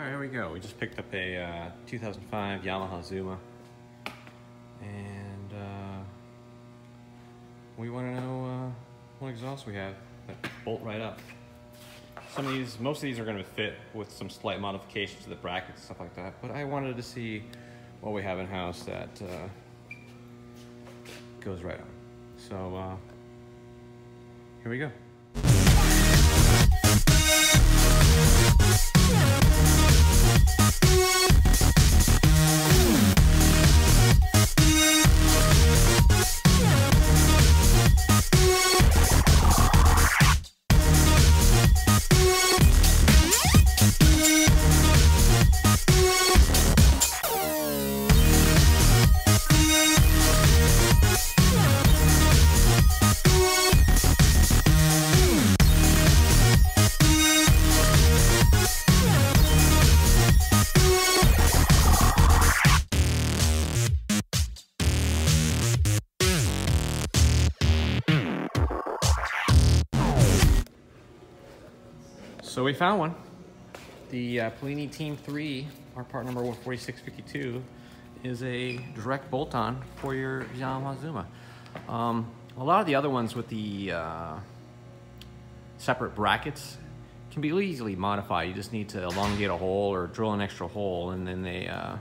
All right, here we go. We just picked up a uh, 2005 Yamaha Zuma, and uh, we want to know uh, what exhaust we have that bolt right up. Some of these, most of these are going to fit with some slight modifications to the brackets and stuff like that. But I wanted to see what we have in house that uh, goes right on. So uh, here we go. So we found one. The uh, Polini Team 3, our part number 14652, is a direct bolt-on for your Yamaha Zuma. Um, a lot of the other ones with the uh, separate brackets can be easily modified. You just need to elongate a hole or drill an extra hole and then they uh,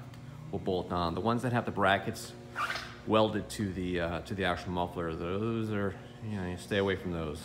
will bolt on. The ones that have the brackets welded to the, uh, to the actual muffler, those are, you know, you stay away from those.